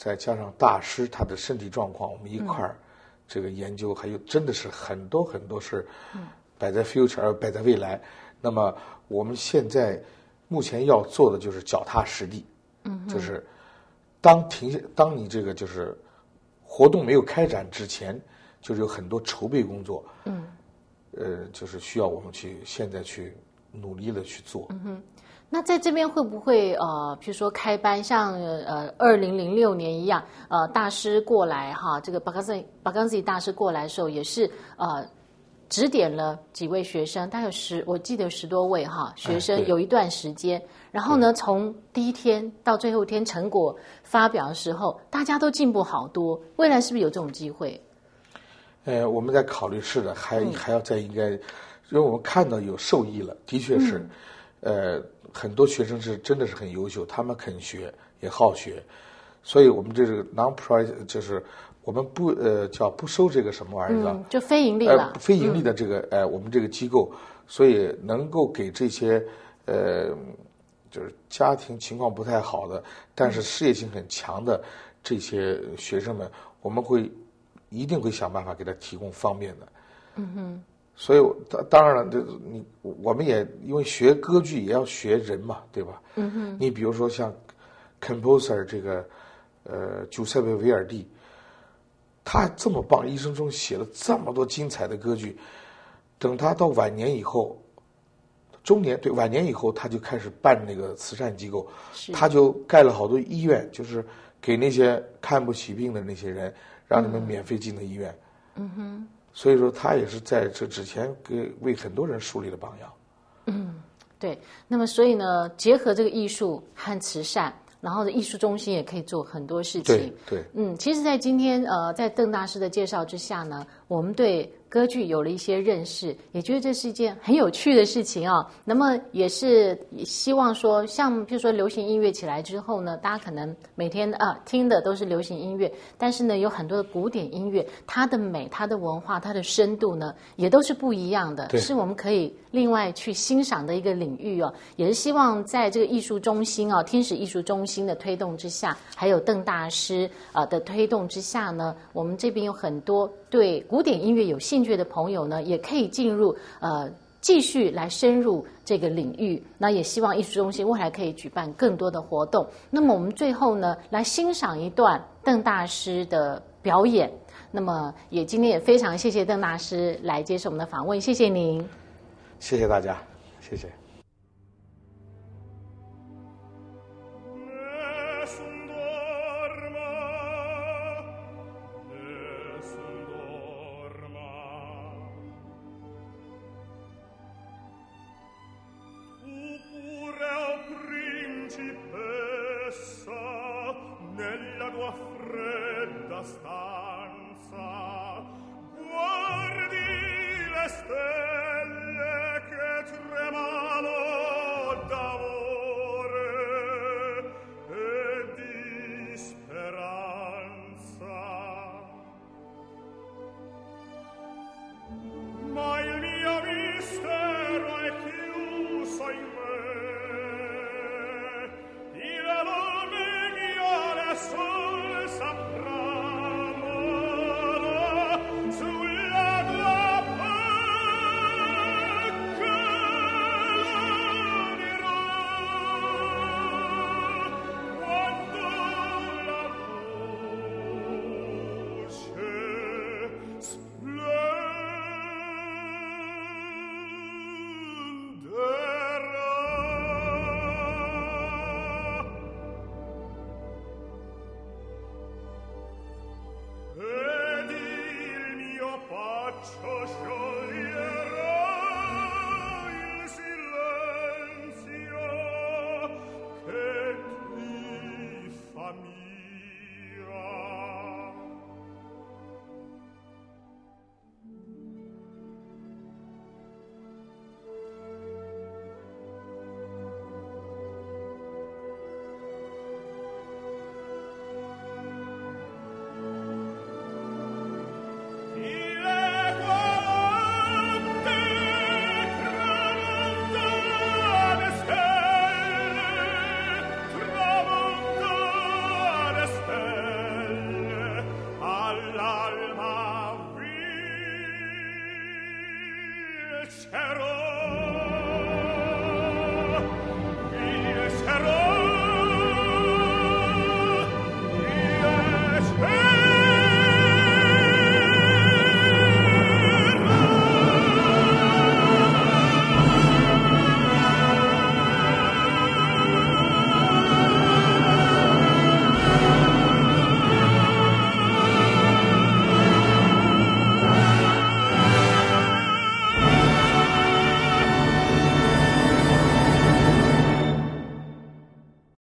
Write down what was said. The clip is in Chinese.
再加上大师他的身体状况，我们一块儿这个研究，还有真的是很多很多是摆在 future 摆在未来。那么我们现在目前要做的就是脚踏实地，就是当停下，当你这个就是活动没有开展之前，就是有很多筹备工作，嗯，呃，就是需要我们去现在去努力的去做。那在这边会不会呃，比如说开班，像呃二零零六年一样，呃大师过来哈，这个巴冈斯巴冈斯大师过来的时候，也是呃指点了几位学生，大概有十，我记得有十多位哈学生，有一段时间，然后呢，从第一天到最后一天成果发表的时候，大家都进步好多。未来是不是有这种机会？呃，我们在考虑是的，还还要再应该，因为我们看到有受益了，的确是，呃。很多学生是真的是很优秀，他们肯学也好学，所以我们这是 non-profit，就是我们不呃叫不收这个什么玩意儿，就非盈利了，非盈利的这个呃我们这个机构，所以能够给这些呃就是家庭情况不太好的，但是事业心很强的这些学生们，我们会一定会想办法给他提供方便的。嗯哼。所以当当然了，这你我们也因为学歌剧也要学人嘛，对吧？嗯哼。你比如说像，composer 这个，呃，朱塞维维尔蒂，他这么棒，一生中写了这么多精彩的歌剧，等他到晚年以后，中年对晚年以后，他就开始办那个慈善机构，他就盖了好多医院，就是给那些看不起病的那些人，让你们免费进的医院。嗯哼。所以说，他也是在这之前给为很多人树立了榜样。嗯，对。那么，所以呢，结合这个艺术和慈善，然后的艺术中心也可以做很多事情。对对。嗯，其实，在今天呃，在邓大师的介绍之下呢，我们对。歌剧有了一些认识，也觉得这是一件很有趣的事情啊。那么也是希望说，像比如说流行音乐起来之后呢，大家可能每天啊听的都是流行音乐，但是呢，有很多的古典音乐，它的美、它的文化、它的深度呢，也都是不一样的，是我们可以另外去欣赏的一个领域哦。也是希望在这个艺术中心啊，天使艺术中心的推动之下，还有邓大师啊的推动之下呢，我们这边有很多对古典音乐有兴。兴趣的朋友呢，也可以进入呃，继续来深入这个领域。那也希望艺术中心未来可以举办更多的活动。那么我们最后呢，来欣赏一段邓大师的表演。那么也今天也非常谢谢邓大师来接受我们的访问，谢谢您。谢谢大家，谢谢。stessa nella tua fredda stanza guardi le stelle